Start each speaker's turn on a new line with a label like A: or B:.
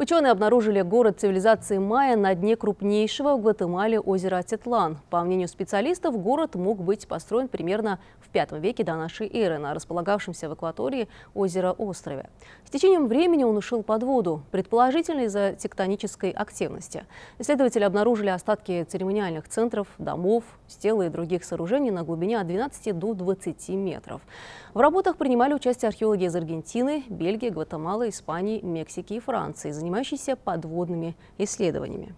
A: Ученые обнаружили город цивилизации майя на дне крупнейшего в Гватемале озера Атитлан. По мнению специалистов, город мог быть построен примерно в V веке до нашей эры на располагавшемся в акватории озера острове. С течением времени он ушел под воду, предположительно из-за тектонической активности. Исследователи обнаружили остатки церемониальных центров, домов, стел и других сооружений на глубине от 12 до 20 метров. В работах принимали участие археологи из Аргентины, Бельгии, Гватемалы, Испании, Мексики и Франции, занимающиеся подводными исследованиями.